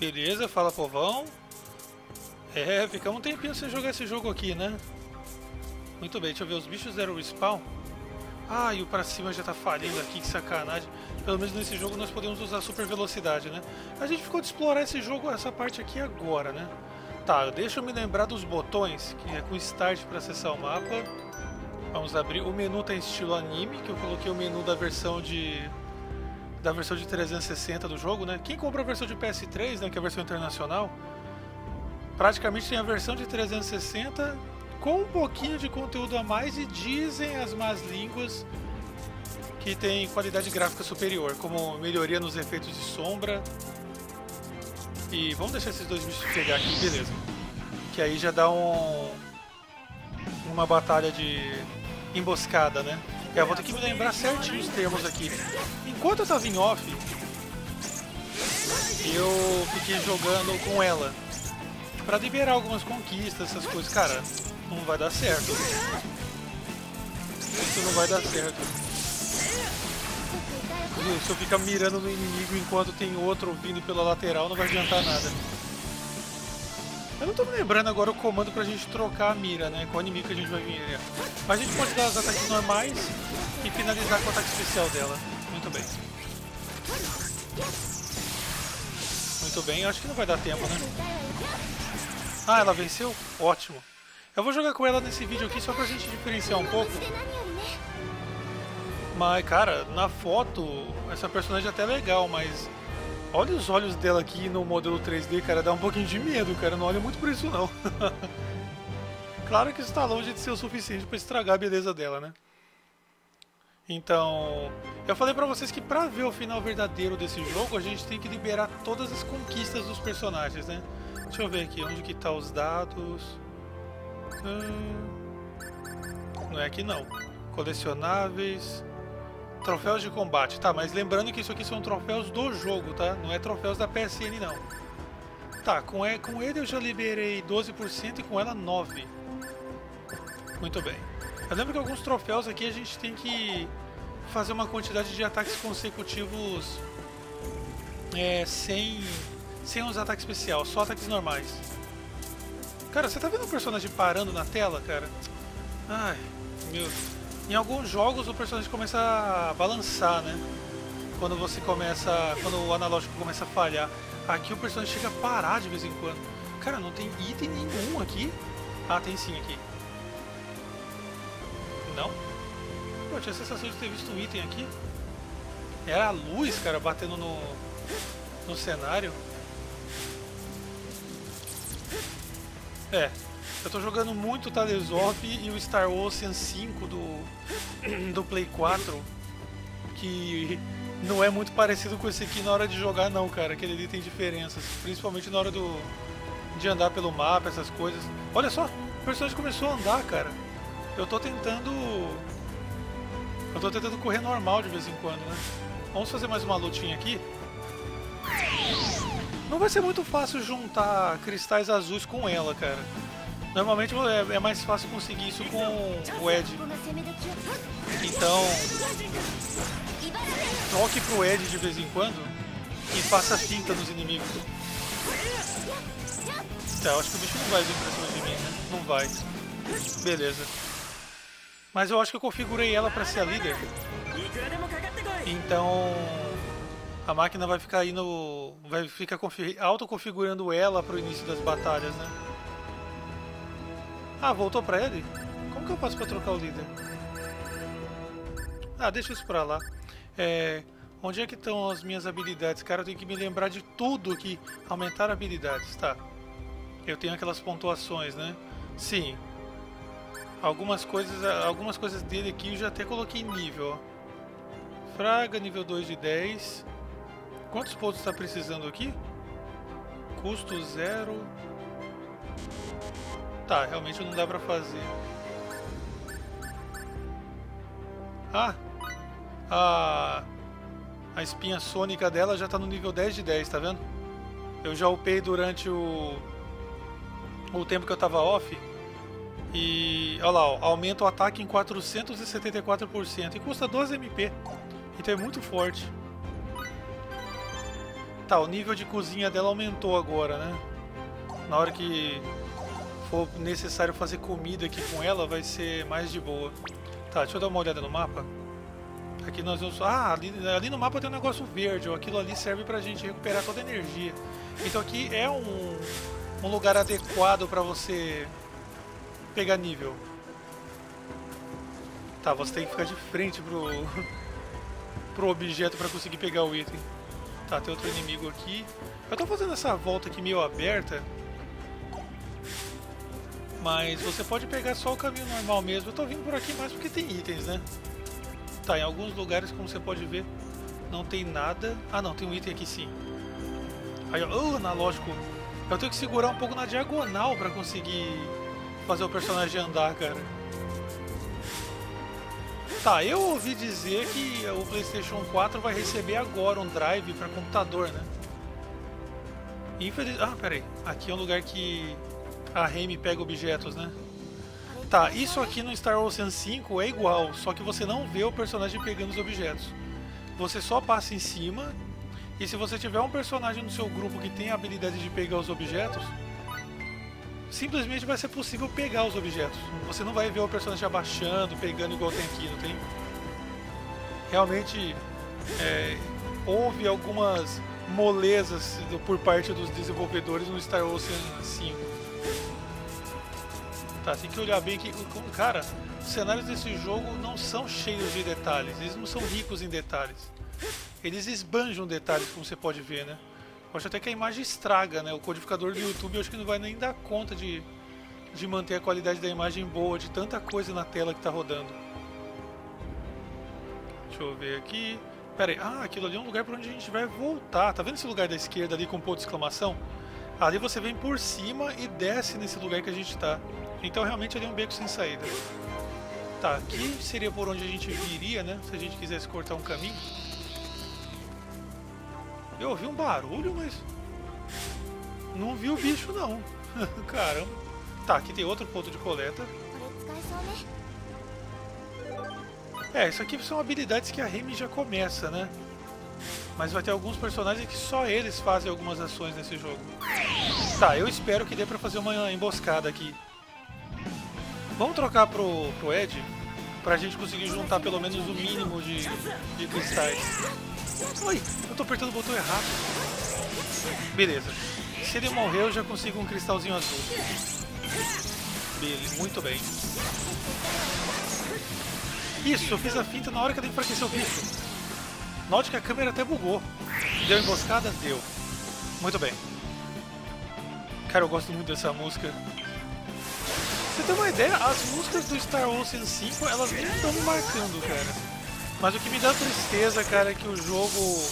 Beleza, fala povão. É, ficamos um tempinho sem jogar esse jogo aqui, né? Muito bem, deixa eu ver, os bichos deram respawn. Ah, e o pra cima já tá falhando aqui, que sacanagem. Pelo menos nesse jogo nós podemos usar super velocidade, né? A gente ficou de explorar esse jogo, essa parte aqui agora, né? Tá, deixa eu me lembrar dos botões, que é com Start para acessar o mapa. Vamos abrir. O menu tá em estilo anime, que eu coloquei o menu da versão de da versão de 360 do jogo, né? Quem compra a versão de PS3, né, que é a versão internacional, praticamente tem a versão de 360 com um pouquinho de conteúdo a mais e dizem as más línguas que tem qualidade gráfica superior, como melhoria nos efeitos de sombra. E vamos deixar esses dois bichos pegar aqui, beleza. Que aí já dá um uma batalha de emboscada, né? É, eu vou ter que me lembrar certinho os termos aqui. Enquanto eu tava em off, eu fiquei jogando com ela. Pra liberar algumas conquistas, essas coisas. Cara, não vai dar certo. Isso não vai dar certo. Se eu ficar mirando no inimigo enquanto tem outro vindo pela lateral, não vai adiantar nada. Eu não tô me lembrando agora o comando pra gente trocar a mira, né? Qual inimigo que a gente vai vir. Mas a gente pode dar os ataques normais e finalizar com o ataque especial dela. Muito bem. Muito bem, acho que não vai dar tempo, né? Ah, ela venceu? Ótimo. Eu vou jogar com ela nesse vídeo aqui só pra gente diferenciar um pouco. Mas, cara, na foto, essa personagem é até legal, mas Olha os olhos dela aqui no modelo 3D, cara, dá um pouquinho de medo, cara. Não olha muito por isso, não. claro que isso está longe de ser o suficiente para estragar a beleza dela, né? Então, eu falei pra vocês que pra ver o final verdadeiro desse jogo, a gente tem que liberar todas as conquistas dos personagens, né? Deixa eu ver aqui, onde que tá os dados... Hum... Não é aqui não. Colecionáveis... Troféus de combate, tá, mas lembrando que isso aqui são troféus do jogo, tá? Não é troféus da PSN não. Tá, com, ele, com ele eu já liberei 12% e com ela 9%. Muito bem. Eu lembro que alguns troféus aqui a gente tem que fazer uma quantidade de ataques consecutivos é, sem, sem usar ataque especial, só ataques normais. Cara, você tá vendo o personagem parando na tela, cara? Ai, meu... Em alguns jogos o personagem começa a balançar, né? Quando você começa. Quando o analógico começa a falhar. Aqui o personagem chega a parar de vez em quando. Cara, não tem item nenhum aqui. Ah, tem sim aqui. Não? Pô, eu tinha a sensação de ter visto um item aqui. Era a luz, cara, batendo no, no cenário. É, eu tô jogando muito of e o Star Ocean 5 do, do Play 4, que não é muito parecido com esse aqui na hora de jogar não, cara. Aquele ali tem diferenças, principalmente na hora do, de andar pelo mapa, essas coisas. Olha só, o personagem começou a andar, cara. Eu tô tentando... Eu tô tentando correr normal de vez em quando, né? Vamos fazer mais uma lutinha aqui. Não vai ser muito fácil juntar cristais azuis com ela, cara. Normalmente é, é, mais fácil conseguir isso com o Ed. Então, troque pro Ed de vez em quando e faça finta nos inimigos. Tá, eu acho que o bicho não vai vir pra cima de mim, né? Não vai. Beleza. Mas eu acho que eu configurei ela pra ser a líder. Então a máquina vai ficar indo. vai ficar auto-configurando ela pro início das batalhas, né? Ah, voltou pra ele? Como que eu faço pra trocar o líder? Ah, deixa isso pra lá. É, onde é que estão as minhas habilidades? Cara, eu tenho que me lembrar de tudo aqui. Aumentar habilidades, tá. Eu tenho aquelas pontuações, né? Sim. Algumas coisas, algumas coisas dele aqui eu já até coloquei nível. Ó. Fraga, nível 2 de 10. Quantos pontos está precisando aqui? Custo zero. Tá, realmente não dá pra fazer. Ah! A, a espinha sônica dela já tá no nível 10 de 10, tá vendo? Eu já upei durante o, o tempo que eu tava off. E olha lá, ó, aumenta o ataque em 474% e custa 12 MP. Então é muito forte. Tá, o nível de cozinha dela aumentou agora, né? Na hora que for necessário fazer comida aqui com ela, vai ser mais de boa. Tá, deixa eu dar uma olhada no mapa. Aqui nós vamos... Ah, ali, ali no mapa tem um negócio verde. Ó, aquilo ali serve pra gente recuperar toda a energia. Então aqui é um, um lugar adequado pra você pegar nível. Tá, você tem que ficar de frente pro, pro objeto pra conseguir pegar o item. Tá, tem outro inimigo aqui. Eu tô fazendo essa volta aqui meio aberta. Mas você pode pegar só o caminho normal mesmo. Eu tô vindo por aqui mais porque tem itens, né? Tá, em alguns lugares, como você pode ver, não tem nada. Ah, não, tem um item aqui sim. Aí, ó, oh, analógico. Eu tenho que segurar um pouco na diagonal pra conseguir fazer o personagem andar, cara. Tá, eu ouvi dizer que o PlayStation 4 vai receber agora um drive para computador, né? Infeliz... Ah, peraí. Aqui é um lugar que a Remy pega objetos, né? Tá, isso aqui no Star Ocean 5 é igual, só que você não vê o personagem pegando os objetos. Você só passa em cima, e se você tiver um personagem no seu grupo que tem a habilidade de pegar os objetos, simplesmente vai ser possível pegar os objetos. Você não vai ver o personagem abaixando, pegando igual tem aqui, não tem? Realmente é, houve algumas molezas por parte dos desenvolvedores no Star Ocean 5. Tá, tem que olhar bem que, cara, os cenários desse jogo não são cheios de detalhes, eles não são ricos em detalhes. Eles esbanjam detalhes, como você pode ver, né? Eu acho até que a imagem estraga, né? O codificador do YouTube eu acho que não vai nem dar conta de, de manter a qualidade da imagem boa, de tanta coisa na tela que está rodando. Deixa eu ver aqui. Pera aí, ah, aquilo ali é um lugar para onde a gente vai voltar. Tá vendo esse lugar da esquerda ali com ponto de exclamação? Ali você vem por cima e desce nesse lugar que a gente está. Então realmente ali é um beco sem saída. Tá, aqui seria por onde a gente viria, né? Se a gente quisesse cortar um caminho. Eu ouvi um barulho, mas... Não vi o bicho, não. Caramba. Tá, aqui tem outro ponto de coleta. É, isso aqui são habilidades que a Remy já começa, né? Mas vai ter alguns personagens que só eles fazem algumas ações nesse jogo. Tá, eu espero que dê pra fazer uma emboscada aqui. Vamos trocar pro, pro Ed, pra gente conseguir juntar pelo menos o mínimo de, de cristais. Oi, eu tô apertando o botão errado. Beleza. Se ele morrer, eu já consigo um cristalzinho azul. Beleza, muito bem. Isso, eu fiz a finta na hora que ele enfraqueceu o bicho. Note que a câmera até bugou. Deu emboscada? Deu. Muito bem. Cara, eu gosto muito dessa música. Você tem uma ideia? As músicas do Star Ocean 5, elas nem estão me marcando, cara. Mas o que me dá tristeza, cara, é que o jogo.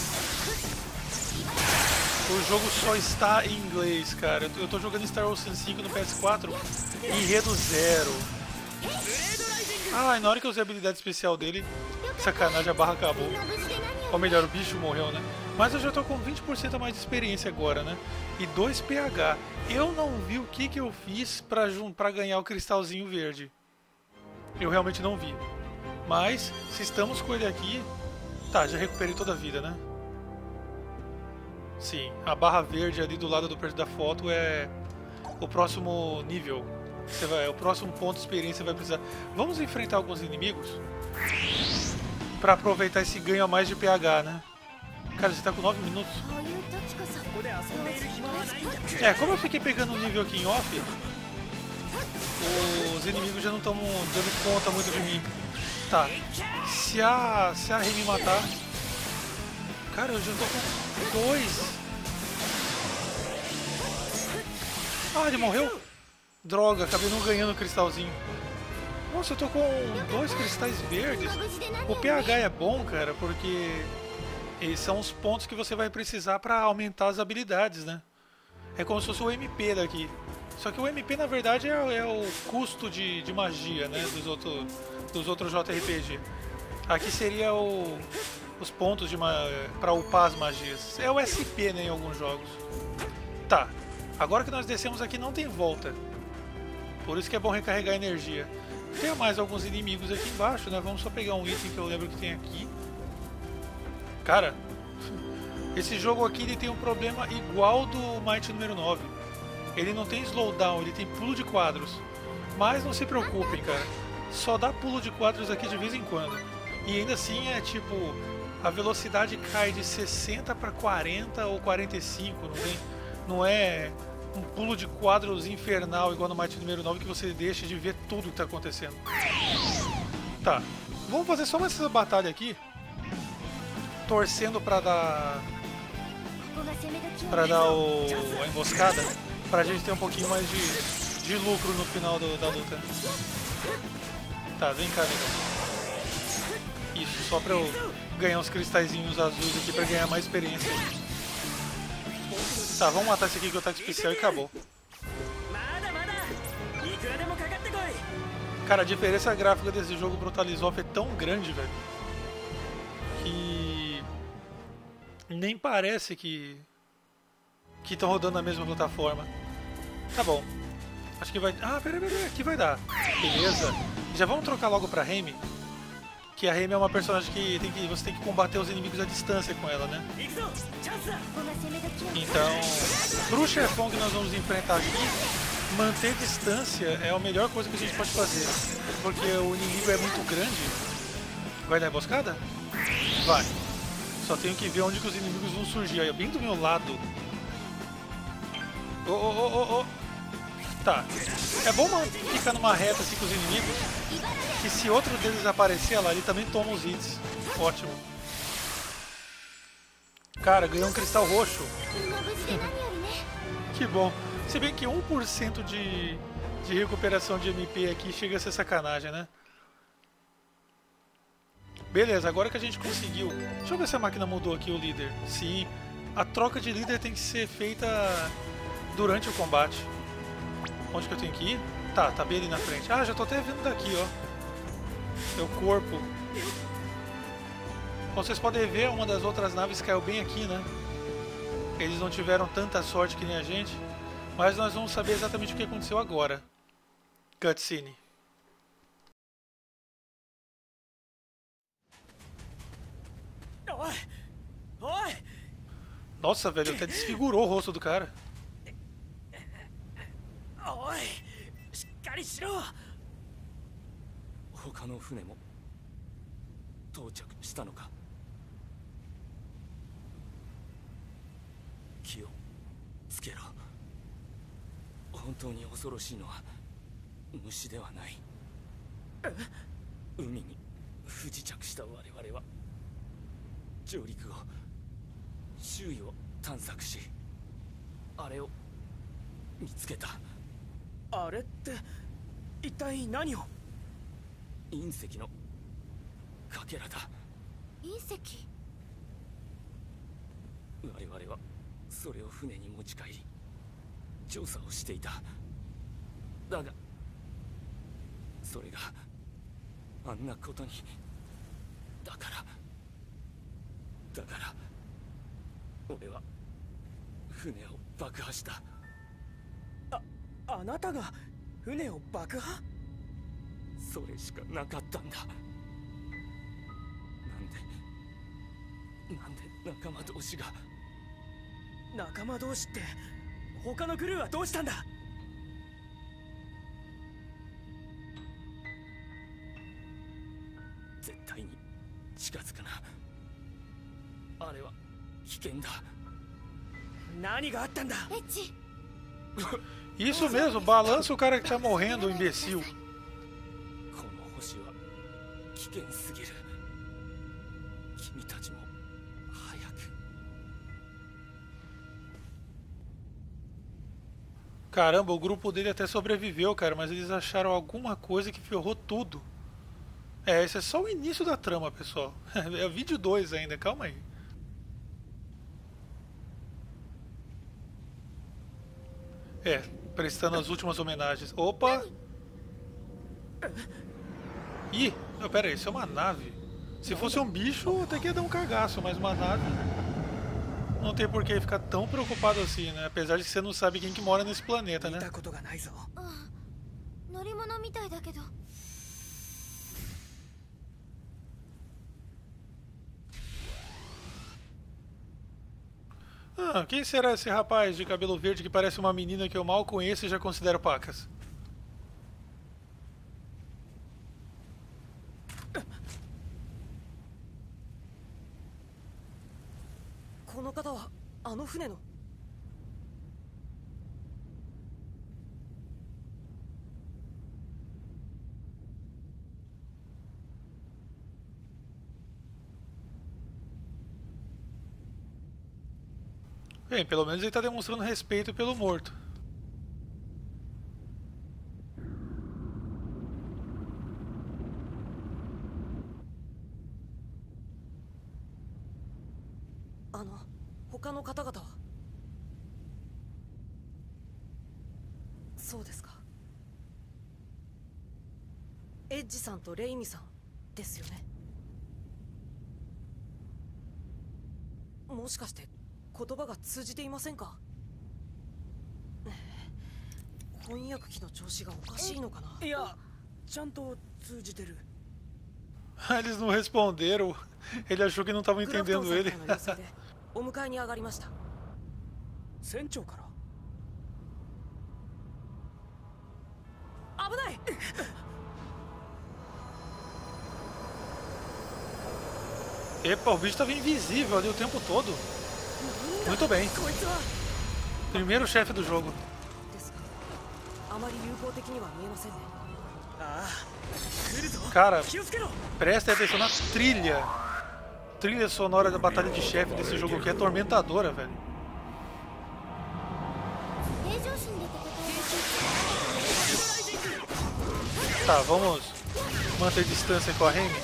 O jogo só está em inglês, cara. Eu tô jogando Star Ocean 5 no PS4 enredo zero. Ah, e na hora que eu usei a habilidade especial dele, sacanagem, a barra acabou. Ou melhor, o bicho morreu, né? Mas eu já tô com 20% a mais de experiência agora, né? E 2 pH. Eu não vi o que, que eu fiz pra ganhar o cristalzinho verde. Eu realmente não vi. Mas, se estamos com ele aqui... Tá, já recuperei toda a vida, né? Sim, a barra verde ali do lado do da foto é o próximo nível. Você vai, é o próximo ponto de experiência vai precisar. Vamos enfrentar alguns inimigos para aproveitar esse ganho a mais de PH, né? Cara, você tá com 9 minutos. É, como eu fiquei pegando o nível aqui em off, os inimigos já não estão dando conta muito de mim. Tá. Se a. Se a Rei me matar. Cara, eu já tô com dois. Ah, ele morreu? Droga, acabei não ganhando o cristalzinho. Nossa, eu tô com dois cristais verdes. O pH é bom, cara, porque esses são os pontos que você vai precisar para aumentar as habilidades, né? É como se fosse o MP daqui. Só que o MP na verdade é, é o custo de, de magia, né? Dos outros dos outros JRPG. Aqui seria o, os pontos para upar as magias. É o SP né, em alguns jogos. Tá, agora que nós descemos aqui não tem volta. Por isso que é bom recarregar energia. Tem mais alguns inimigos aqui embaixo, né? Vamos só pegar um item que eu lembro que tem aqui. Cara, Esse jogo aqui ele tem um problema igual do Might número 9. Ele não tem slowdown, ele tem pulo de quadros. Mas não se preocupem, cara. Só dá pulo de quadros aqui de vez em quando. E ainda assim é tipo. A velocidade cai de 60 para 40 ou 45, não, tem, não é um pulo de quadros infernal igual no Might número 9 que você deixa de ver tudo que está acontecendo. Tá, vamos fazer só mais essa batalha aqui, torcendo para dar para dar o, a emboscada, para a gente ter um pouquinho mais de, de lucro no final do, da luta. Tá, vem cá, negão. Isso, só para eu ganhar uns cristalzinhos azuis aqui para ganhar mais experiência. Tá, vamos matar esse aqui que é o ataque especial e acabou. Cara, a diferença gráfica desse jogo Brutalizou é tão grande, velho. Nem parece que. Que estão rodando na mesma plataforma. Tá bom. Acho que vai. Ah, peraí, peraí, aqui vai dar. Beleza. Já vamos trocar logo pra Remy que a Remy é uma personagem que, tem que você tem que combater os inimigos à distância com ela, né? Então, pro chefão que nós vamos enfrentar aqui, manter distância é a melhor coisa que a gente pode fazer. Porque o inimigo é muito grande. Vai dar emboscada? Vai. Só tenho que ver onde que os inimigos vão surgir. Aí, bem do meu lado. Oh, oh, oh, oh, oh. Tá. É bom ficar numa reta assim com os inimigos, que se outro deles aparecer lá, ele também toma os hits. Ótimo. Cara, ganhou um cristal roxo. que bom. Se bem que 1% de, de recuperação de MP aqui chega a ser sacanagem, né? Beleza, agora que a gente conseguiu... Deixa eu ver se a máquina mudou aqui o líder. Sim, a troca de líder tem que ser feita durante o combate. Onde que eu tenho que ir? Tá, tá bem ali na frente. Ah, já tô até vendo daqui, ó. Seu corpo. Como vocês podem ver, uma das outras naves caiu bem aqui, né? Eles não tiveram tanta sorte que nem a gente. Mas nós vamos saber exatamente o que aconteceu agora. Cutscene. Nossa, velho, até desfigurou o rosto do cara. おいしっかりしろ他の船も到着したのか気をつけろ本当に恐ろしいのは虫ではない海に不時着した我々は上陸後周囲を探索しあれを見つけた。あれって一体何を？隕石のかけらだ。隕石？我々はそれを船に持ち帰り調査をしていた。だがそれがあんなことに。だからだから。俺は船を爆破した。あなたが船を爆破？それしかなかったんだ。なんでなんで仲間同士が？仲間同士って他のクルーはどうしたんだ？あれは危険だ何があったんだエッチ Isso mesmo, balança o cara que tá morrendo, imbecil. Caramba, o grupo dele até sobreviveu, cara, mas eles acharam alguma coisa que ferrou tudo. É, esse é só o início da trama, pessoal. É vídeo 2 ainda, calma aí. É, prestando as últimas homenagens. Opa! Ih, não, pera aí, isso é uma nave. Se fosse um bicho, até que ia dar um cagaço, mas uma nave... Não tem por que ficar tão preocupado assim, né? Apesar de que você não sabe quem que mora nesse planeta, né? Ah, quem será esse rapaz de cabelo verde que parece uma menina que eu mal conheço e já considero pacas? Bem, pelo menos ele está demonstrando respeito pelo morto. Ano, 他の方々はそうですかエッジさんとレイミさんですよねもしかして 言葉が通じていませんか翻訳機の調子がおかしいのかないやちゃんと通じてる Eles não responderam. Ele achou que não estavam entendendo ele. お迎えに上がりました船長から危ない Epa, o bicho estava invisível ali o tempo todo. Muito bem. Primeiro chefe do jogo. Cara, presta atenção na trilha. Trilha sonora da batalha de chefe desse jogo aqui é atormentadora, velho. Tá, vamos manter distância com a Remy.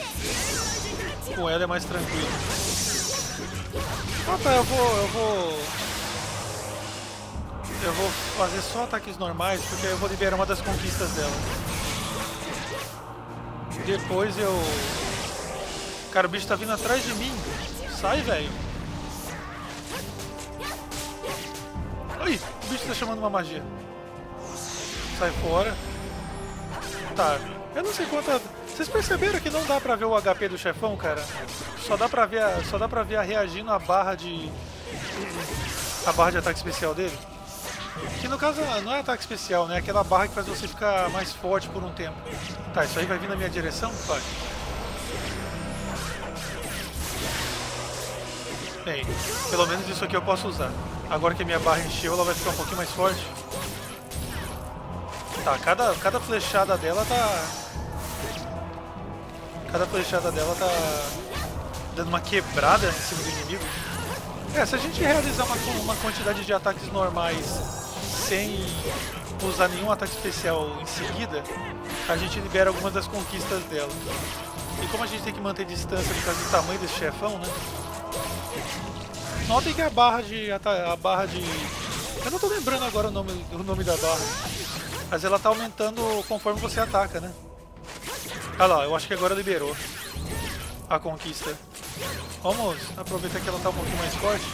Com ela é mais tranquilo. Ah, tá, eu vou, eu vou... Eu vou fazer só ataques normais, porque eu vou liberar uma das conquistas dela. Depois eu... Cara, o bicho tá vindo atrás de mim. Sai, velho. Ai, o bicho tá chamando uma magia. Sai fora. Tá, eu não sei quanta... Vocês perceberam que não dá pra ver o HP do chefão, cara? Só dá pra ver a, só dá pra ver a reagindo a barra de... A barra de ataque especial dele. Que no caso não é ataque especial, né? Aquela barra que faz você ficar mais forte por um tempo. Tá, isso aí vai vir na minha direção? Vai. Bem, pelo menos isso aqui eu posso usar. Agora que a minha barra encheu, ela vai ficar um pouquinho mais forte. Tá, cada, cada flechada dela tá Cada flechada dela tá dando uma quebrada em cima do inimigo. É, se a gente realizar uma, uma quantidade de ataques normais sem usar nenhum ataque especial em seguida, a gente libera algumas das conquistas dela. E como a gente tem que manter distância por causa do tamanho desse chefão, né? Notem que a barra de. a barra de. Eu não tô lembrando agora o nome, o nome da barra. Mas ela tá aumentando conforme você ataca, né? Olha lá, eu acho que agora liberou a conquista. Vamos aproveitar que ela tá um pouquinho mais forte.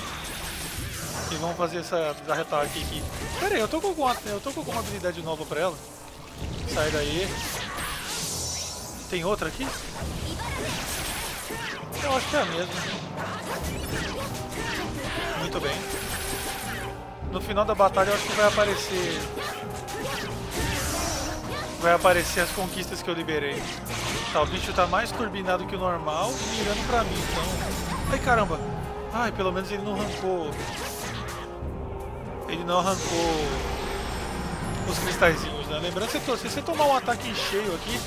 E vamos fazer essa arretaque aqui. Pera aí, eu tô com alguma, eu tô com alguma habilidade nova pra ela. Sai daí. Tem outra aqui? Eu acho que é a mesma. Muito bem. No final da batalha eu acho que vai aparecer vai aparecer as conquistas que eu liberei. Tá, o bicho tá mais turbinado que o normal e mirando pra mim, então... Ai, caramba! Ai, pelo menos ele não arrancou... Ele não arrancou os cristalzinhos, né? Lembrando que se você tomar um ataque em cheio aqui,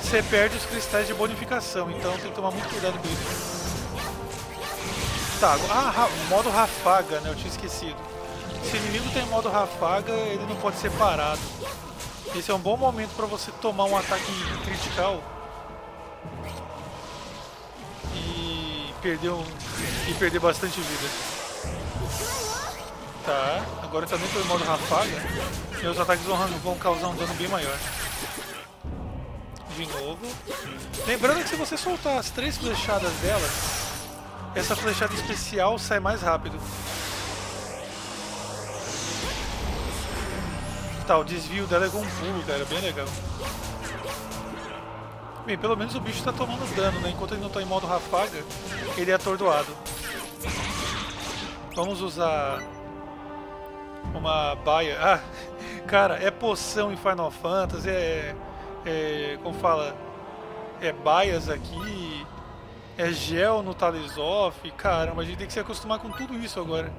você perde os cristais de bonificação, então tem que tomar muito cuidado com isso. Tá, ah, modo rafaga, né? Eu tinha esquecido. Se o inimigo tem modo rafaga, ele não pode ser parado. Esse é um bom momento para você tomar um ataque critical perder um e perder bastante vida. Tá, agora tá dentro do modo rafaga. Meus ataques vão, vão causar um dano bem maior. De novo. Lembrando que se você soltar as três flechadas dela, essa flechada especial sai mais rápido. Tá, o desvio dela é com um pulo, cara, bem legal. Bem, pelo menos o bicho está tomando dano, né? Enquanto ele não está em modo rafaga, ele é atordoado. Vamos usar uma baia. Ah, cara, é poção em Final Fantasy, é, é como fala, é baias aqui, é gel no Talisoff. Caramba, a gente tem que se acostumar com tudo isso agora.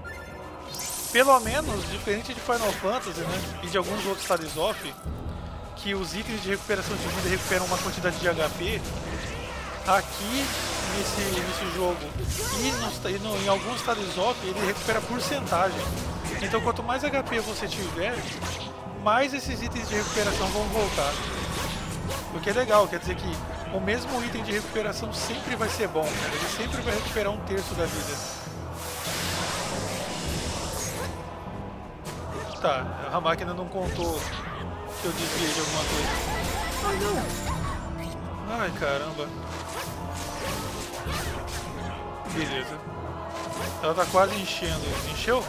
Pelo menos, diferente de Final Fantasy, né, e de alguns outros Talisoff, que os itens de recuperação de vida recuperam uma quantidade de HP, aqui nesse, nesse jogo e, no, e no, em alguns Talisoff ele recupera porcentagem. Então quanto mais HP você tiver, mais esses itens de recuperação vão voltar. O que é legal, quer dizer que o mesmo item de recuperação sempre vai ser bom, cara. Ele sempre vai recuperar um terço da vida. Tá, a máquina não contou que eu desviei de alguma coisa. Ai, caramba. Beleza. Ela tá quase enchendo. Encheu?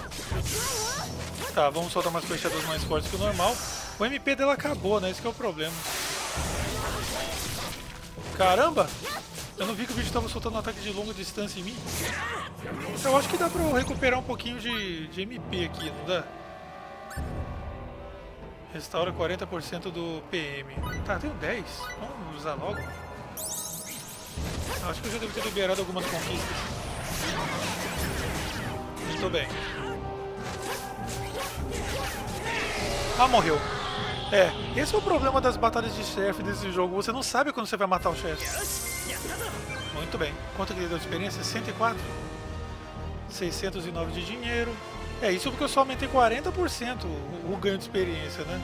Tá, vamos soltar umas flechadas mais fortes que o normal. O MP dela acabou, né? Esse é o problema. Caramba! Eu não vi que o bicho estava soltando um ataque de longa distância em mim. Eu acho que dá pra eu recuperar um pouquinho de, de MP aqui, não dá? Restaura 40% do PM. Tá, tenho 10. Vamos usar logo. Acho que eu já devo ter liberado algumas conquistas. Muito bem. Ah, morreu. É, esse é o problema das batalhas de chefe desse jogo. Você não sabe quando você vai matar o chefe. Muito bem. Quanto que ele deu de experiência? 104. 609 de dinheiro. É, isso porque eu só aumentei 40% o, o ganho de experiência, né?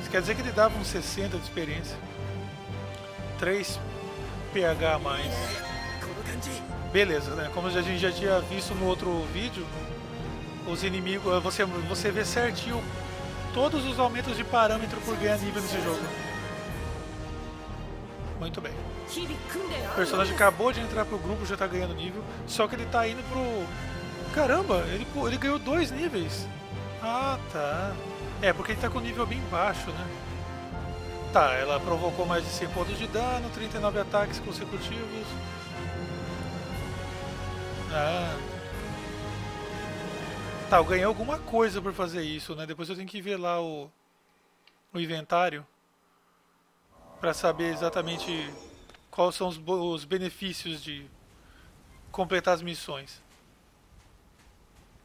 Isso quer dizer que ele dava uns 60 de experiência. 3 PH a mais. Beleza, né? Como a gente já tinha visto no outro vídeo, os inimigos, você, você vê certinho todos os aumentos de parâmetro por ganhar nível nesse jogo. Muito bem. O personagem acabou de entrar pro grupo, já tá ganhando nível, só que ele tá indo pro Caramba, ele, ele ganhou dois níveis. Ah, tá. É, porque ele tá com nível bem baixo, né? Tá, ela provocou mais de 100 pontos de dano, 39 ataques consecutivos. Ah. Tá, eu ganhei alguma coisa por fazer isso, né? Depois eu tenho que ver lá o, o inventário para saber exatamente quais são os, os benefícios de completar as missões.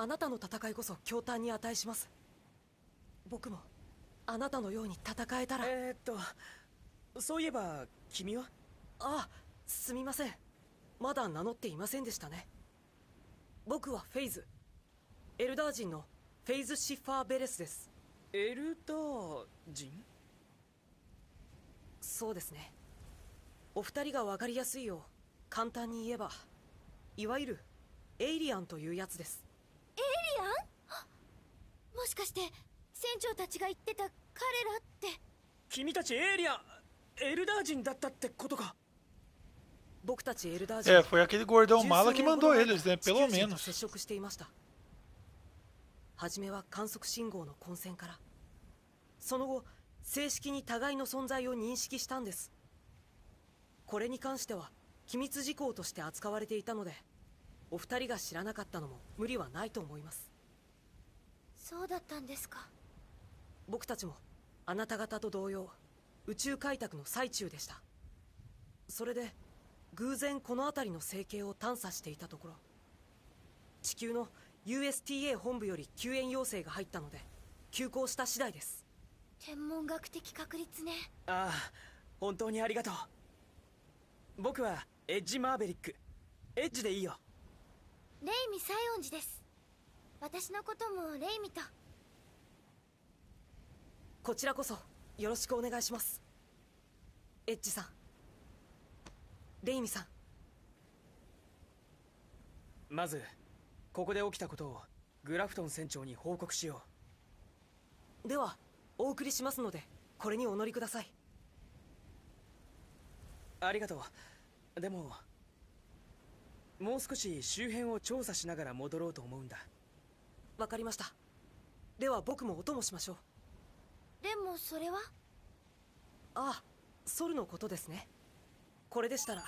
あなたの戦いこそ驚嘆に値します。僕もあなたのように戦えたら。えー、っとそういえば君は？あすみません。まだ名乗っていませんでしたね。僕はフェイズ。エルダー人のフェイズ・シッファー・ベレスです。エルダー人？そうですね。お二人が分かりやすいよう簡単に言えばいわゆるエイリアンというやつですアン？もしかして船長たちが言ってた彼らって。君たちエイリアンエルダー人だったってことか。僕たちエルダー人。É, foi aquele gordão 十 mala 数 que 年 mandou eles, né? 地 Pelo menos. 接触していました初めは観測信号の混戦からその後正式に互いの存在を認識したんです。これに関しては機密事項として扱われていたのでお二人が知らなかったのも無理はないと思いますそうだったんですか。僕たちもあなた方と同様宇宙開拓の最中でした。それで偶然この辺りの生計を探査していたところ。地球の USTA 本部より救援要請が入ったので急行した次第です。天文学的確率ね。ああ本当にありがとう。僕はエッジ・マーベリック。エッジでいいよ。レイミ西園寺です私のこともレイミとこちらこそよろしくお願いします。エッジさん。レイミさん。まずここで起きたことをグラフトン船長に報告しよう。ではお送りしますのでこれにお乗りください。ありがとう。でももう少し周辺を調査しながら戻ろうと思うんだ。わかりました。では僕もお供しましょう。でもそれは？ああソルのことですね。これでしたら。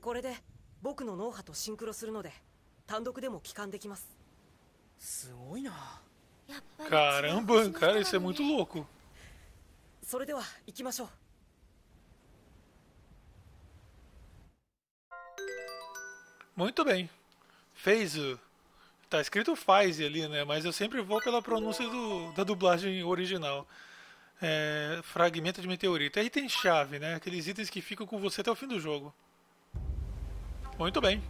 これで僕の脳波とシンクロするので単独でも帰還できます。すごいな。やっぱり Caramba, cara, isso é muito louco. それでは行きましょう Muito bem. Fez o. Tá escrito faz ali, né? Mas eu sempre vou pela pronúncia do, da dublagem original. É, fragmento de meteorito. Aí tem chave, né? Aqueles itens que ficam com você até o fim do jogo. Muito bem.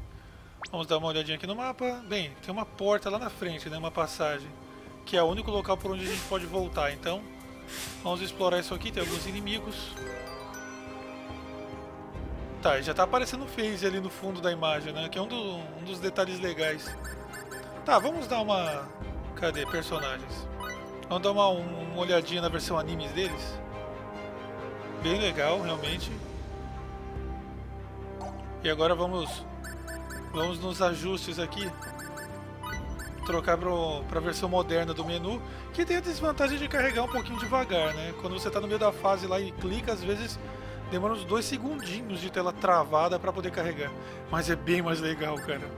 Vamos dar uma olhadinha aqui no mapa. Bem, tem uma porta lá na frente, né? Uma passagem. Que é o único local por onde a gente pode voltar. Então, vamos explorar isso aqui. Tem alguns inimigos. Tá, já tá aparecendo o Phase ali no fundo da imagem, né? Que é um, do- um dos detalhes legais. Tá, vamos dar uma... Cadê? Personagens. Vamos dar uma, um- uma olhadinha na versão animes deles. Bem legal, realmente. E agora vamos... Vamos nos ajustes aqui. Trocar pro, pra versão moderna do menu. Que tem a desvantagem de carregar um pouquinho devagar, né? Quando você tá no meio da fase lá e clica, às vezes demora uns dois segundinhos de tela travada pra poder carregar. Mas é bem mais legal, cara.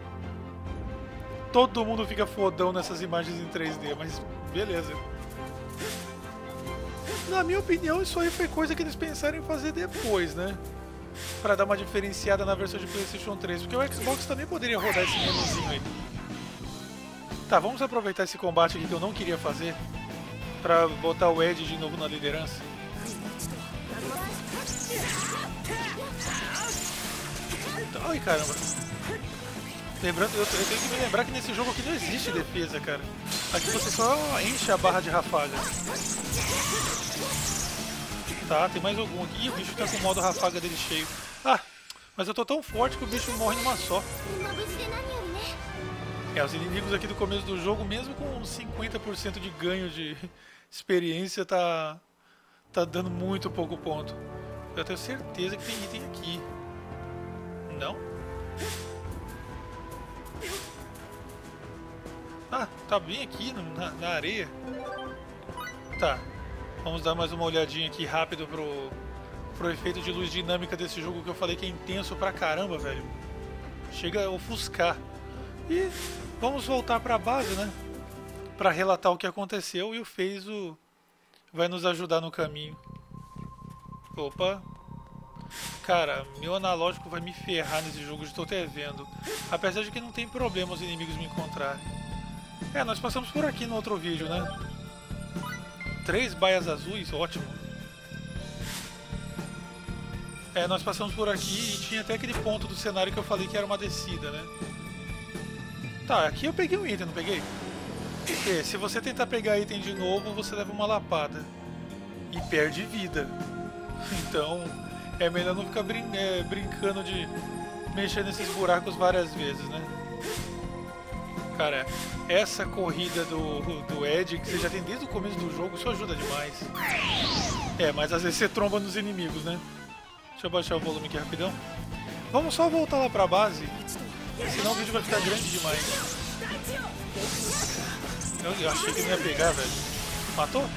Todo mundo fica fodão nessas imagens em 3D, mas beleza. Na minha opinião, isso aí foi coisa que eles pensaram em fazer depois, né? Pra dar uma diferenciada na versão de PlayStation 3, porque o Xbox também poderia rodar esse menuzinho aí. Tá, vamos aproveitar esse combate aqui que eu não queria fazer pra botar o Ed de novo na liderança. Ai caramba. Lembrando, eu, tenho que me lembrar que nesse jogo aqui não existe defesa, cara. Aqui você só enche a barra de rafaga. Tá, tem mais algum aqui. Ih, o bicho tá com o modo rafaga dele cheio. Ah, mas eu tô tão forte que o bicho morre numa só. É, os inimigos aqui do começo do jogo, mesmo com 50% de ganho de experiência, tá, tá dando muito pouco ponto. Eu tenho certeza que tem item aqui. Não? Ah, tá bem aqui na, na areia. Tá, vamos dar mais uma olhadinha aqui rápido pro, pro efeito de luz dinâmica desse jogo que eu falei que é intenso pra caramba, velho. Chega a ofuscar. E vamos voltar para a base, né? Para relatar o que aconteceu e o Feizo vai nos ajudar no caminho. Opa. Cara, meu analógico vai me ferrar nesse jogo, estou até vendo. Apesar de que não tem problema os inimigos me encontrarem. É, nós passamos por aqui no outro vídeo, né? Três baias azuis, ótimo. É, nós passamos por aqui e tinha até aquele ponto do cenário que eu falei que era uma descida, né? Tá, aqui eu peguei um item, não peguei? Porque se você tentar pegar item de novo, você leva uma lapada. E perde vida. Então, é melhor não ficar brin é, brincando de mexer nesses buracos várias vezes, né? Cara, essa corrida do, do Ed, que você já tem desde o começo do jogo, isso ajuda demais. É, mas às vezes você tromba nos inimigos, né? Deixa eu baixar o volume aqui rapidão. Vamos só voltar lá pra base, senão o vídeo vai ficar grande demais. Eu, eu achei que não ia pegar, velho. Matou?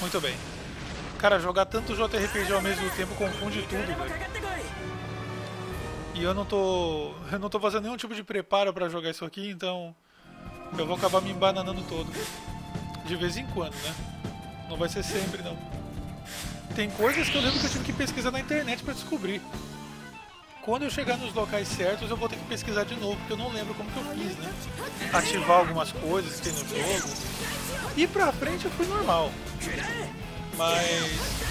Muito bem. Cara, jogar tanto JRPG ao mesmo tempo confunde tudo, velho. E eu não tô. Eu não tô fazendo nenhum tipo de preparo pra jogar isso aqui, então. Eu vou acabar me embananando todo. De vez em quando, né? Não vai ser sempre não. Tem coisas que eu lembro que eu tive que pesquisar na internet pra descobrir quando eu chegar nos locais certos, eu vou ter que pesquisar de novo, porque eu não lembro como que eu fiz, né? Ativar algumas coisas que tem no jogo. E pra frente eu fui normal. Mas...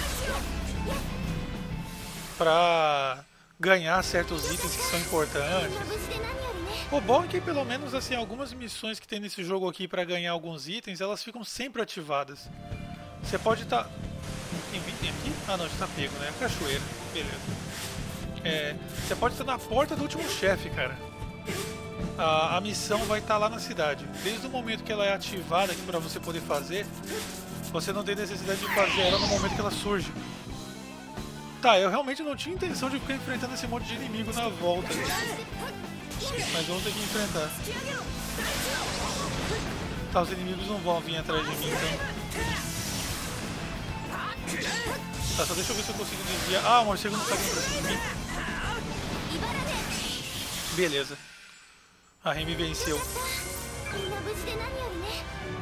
Pra ganhar certos itens que são importantes. O bom é que pelo menos assim algumas missões que tem nesse jogo aqui para ganhar alguns itens, elas ficam sempre ativadas. Você pode estar tá... tem item aqui? Ah não, já tá pego, né? A Cachoeira. Beleza. É, você pode estar na porta do último chefe, cara. A, a missão vai estar lá na cidade. Desde o momento que ela é ativada aqui para você poder fazer, você não tem necessidade de fazer ela no momento que ela surge. Tá, eu realmente não tinha intenção de ficar enfrentando esse monte de inimigo na volta. Mas vamos ter que enfrentar. Tá, os inimigos não vão vir atrás de mim, então. Tá, só deixa eu ver se eu consigo desviar. Ah, o morcego não tá vindo pra cima de mim. Beleza. A Remy venceu.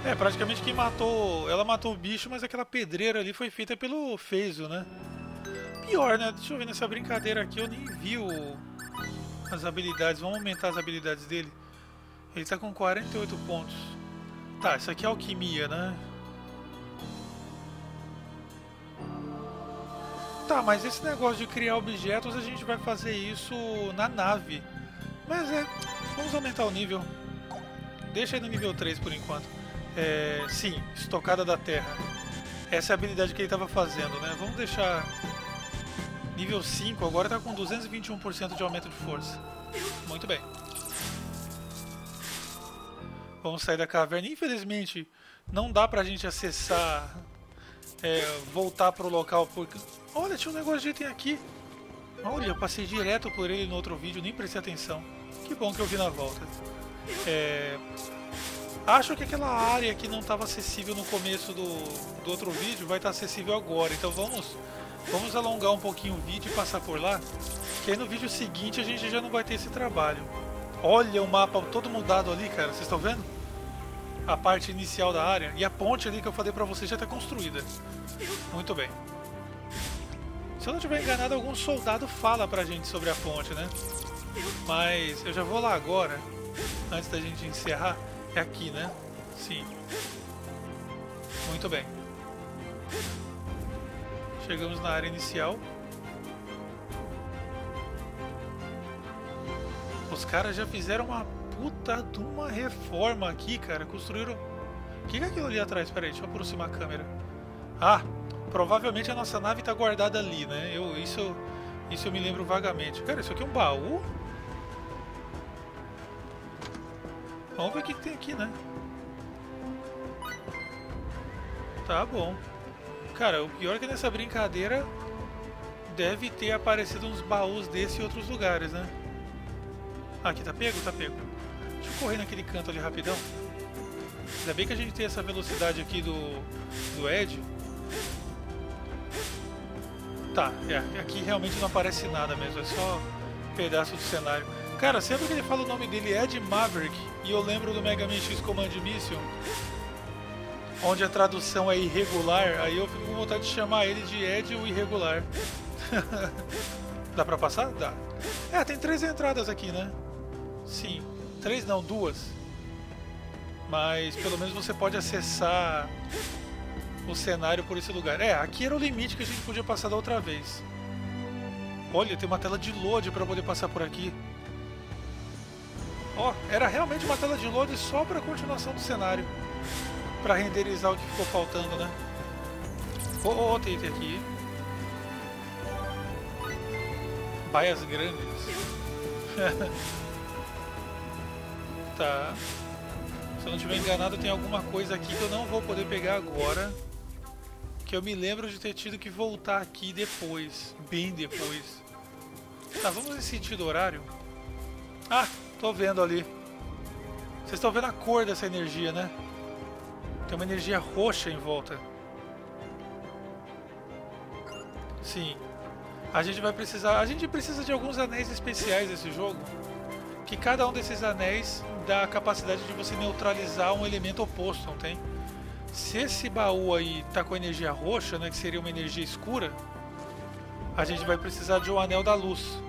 É, praticamente quem matou... Ela matou o bicho, mas aquela pedreira ali foi feita pelo Feizo, né? Pior, né? Deixa eu ver nessa brincadeira aqui, eu nem vi o as habilidades, vamos aumentar as habilidades dele. Ele está com 48 pontos. Tá, isso aqui é alquimia, né? Tá, mas esse negócio de criar objetos a gente vai fazer isso na nave. Mas é. Vamos aumentar o nível. Deixa aí no nível 3 por enquanto. É, sim, estocada da terra. Essa é a habilidade que ele estava fazendo, né? Vamos deixar Nível 5, agora está com 221% de aumento de força. Muito bem. Vamos sair da caverna. Infelizmente, não dá pra gente acessar, é, voltar pro local, porque... Olha, tinha um negócio de item aqui. Olha, eu passei direto por ele no outro vídeo, nem prestei atenção. Que bom que eu vi na volta. É... Acho que aquela área que não estava acessível no começo do, do outro vídeo vai estar acessível agora. Então vamos Vamos alongar um pouquinho o vídeo e passar por lá, que aí no vídeo seguinte a gente já não vai ter esse trabalho. Olha o mapa todo mudado ali, cara, vocês estão vendo? A parte inicial da área e a ponte ali que eu falei pra vocês já está construída. Muito bem. Se eu não estiver enganado, algum soldado fala pra gente sobre a ponte, né? Mas eu já vou lá agora, antes da gente encerrar. É aqui, né? Sim. Muito bem. Chegamos na área inicial. Os caras já fizeram uma puta de uma reforma aqui, cara. Construíram... O que é aquilo ali atrás? Pera aí, deixa eu aproximar a câmera. Ah, provavelmente a nossa nave está guardada ali, né? Eu, isso, isso eu me lembro vagamente. Cara, isso aqui é um baú? Vamos ver o que, tem aqui, né? Tá bom. Cara, o pior é que nessa brincadeira deve ter aparecido uns baús desse em outros lugares, né? Ah, aqui tá pego? Tá pego. Deixa eu correr naquele canto ali rapidão. Ainda bem que a gente tem essa velocidade aqui do, do Ed. Tá, é, aqui realmente não aparece nada mesmo, é só pedaço do cenário. Cara, sempre que ele fala o nome dele Ed Maverick, e eu lembro do Mega Man X Command Mission, onde a tradução é irregular, aí eu fico com vontade de chamar ele de Ed o irregular. Dá pra passar? Dá. É, tem três entradas aqui, né? Sim. Três não, duas. Mas pelo menos você pode acessar o cenário por esse lugar. É, aqui era o limite que a gente podia passar da outra vez. Olha, tem uma tela de load para poder passar por aqui. Ó, oh, era realmente uma tela de load só para continuação do cenário para renderizar o que ficou faltando, né? Oh, oh, tem, tem aqui. Baias grandes. tá. Se eu não estiver enganado, tem alguma coisa aqui que eu não vou poder pegar agora. Que eu me lembro de ter tido que voltar aqui depois. Bem depois. Tá, vamos em sentido horário. Ah, tô vendo ali. Vocês estão vendo a cor dessa energia, né? Tem uma energia roxa em volta. Sim. A gente vai precisar... A gente precisa de alguns anéis especiais nesse jogo. Que cada um desses anéis dá a capacidade de você neutralizar um elemento oposto, não tem? Se esse baú aí tá com energia roxa, né, que seria uma energia escura, a gente vai precisar de um anel da luz,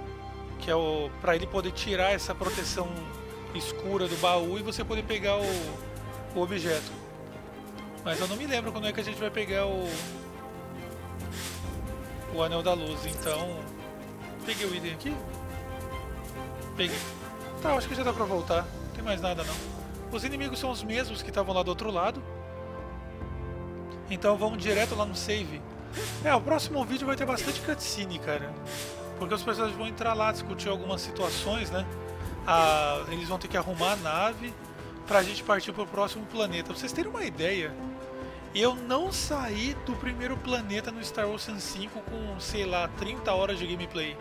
que é o para ele poder tirar essa proteção escura do baú e você poder pegar o, o objeto. Mas eu não me lembro quando é que a gente vai pegar o. O anel da luz, então. Peguei o item aqui? Peguei. Tá, acho que já dá pra voltar. Não tem mais nada não. Os inimigos são os mesmos que estavam lá do outro lado. Então vamos direto lá no save. É, o próximo vídeo vai ter bastante cutscene, cara. Porque os personagens vão entrar lá, discutir algumas situações, né? Ah, eles vão ter que arrumar a nave pra gente partir pro próximo planeta. Pra vocês terem uma ideia, eu não saí do primeiro planeta no Star Ocean 5 com, sei lá, 30 horas de gameplay.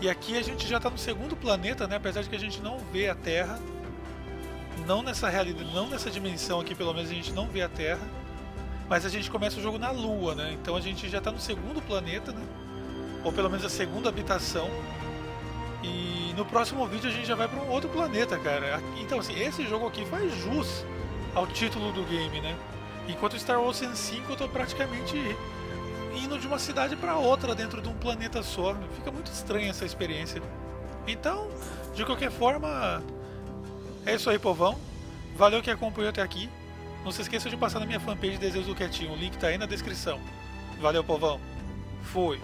E aqui a gente já tá no segundo planeta, né? Apesar de que a gente não vê a Terra. Não nessa realidade, não nessa dimensão aqui, pelo menos a gente não vê a Terra. Mas a gente começa o jogo na Lua, né? Então a gente já tá no segundo planeta, né? Ou pelo menos a segunda habitação. E no próximo vídeo a gente já vai para um outro planeta, cara. Então assim, esse jogo aqui faz jus ao título do game, né? Enquanto Star Ocean 5 eu tô praticamente indo de uma cidade para outra dentro de um planeta só. Fica muito estranha essa experiência. Então, de qualquer forma, é isso aí, povão. Valeu que acompanhou até aqui. Não se esqueça de passar na minha fanpage Desejos do Quietinho. O link tá aí na descrição. Valeu, povão. Fui.